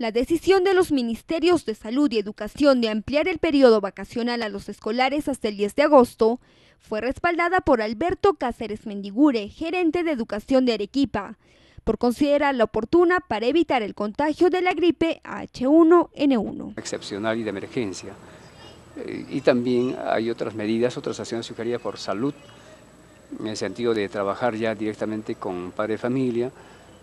La decisión de los Ministerios de Salud y Educación de ampliar el periodo vacacional a los escolares hasta el 10 de agosto fue respaldada por Alberto Cáceres Mendigure, gerente de Educación de Arequipa, por considerarla oportuna para evitar el contagio de la gripe H1N1. Excepcional y de emergencia. Eh, y también hay otras medidas, otras acciones sugeridas por salud, en el sentido de trabajar ya directamente con padre de familia,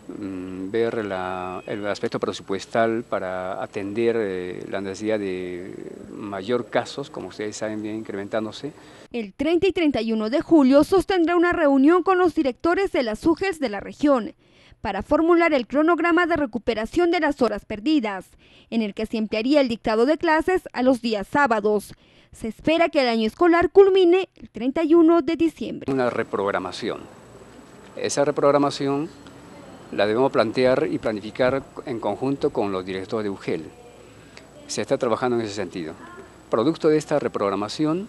Mm, ver el aspecto presupuestal para atender eh, la necesidad de mayor casos, como ustedes saben bien, incrementándose. El 30 y 31 de julio sostendrá una reunión con los directores de las UGES de la región para formular el cronograma de recuperación de las horas perdidas, en el que se emplearía el dictado de clases a los días sábados. Se espera que el año escolar culmine el 31 de diciembre. Una reprogramación. Esa reprogramación la debemos plantear y planificar en conjunto con los directores de UGEL. Se está trabajando en ese sentido. Producto de esta reprogramación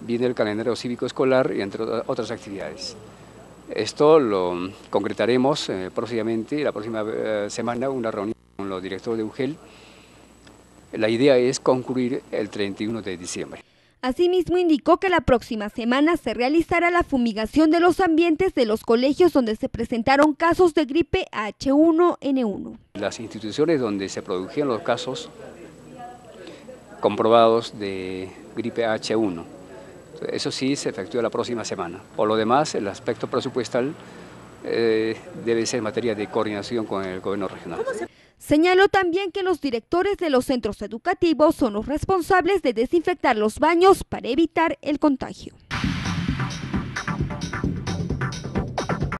viene el calendario cívico escolar y entre otras actividades. Esto lo concretaremos eh, próximamente, la próxima eh, semana, una reunión con los directores de UGEL. La idea es concluir el 31 de diciembre. Asimismo, indicó que la próxima semana se realizará la fumigación de los ambientes de los colegios donde se presentaron casos de gripe H1N1. Las instituciones donde se produjeron los casos comprobados de gripe H1, eso sí se efectúa la próxima semana. Por lo demás, el aspecto presupuestal eh, debe ser materia de coordinación con el gobierno regional. Señaló también que los directores de los centros educativos son los responsables de desinfectar los baños para evitar el contagio.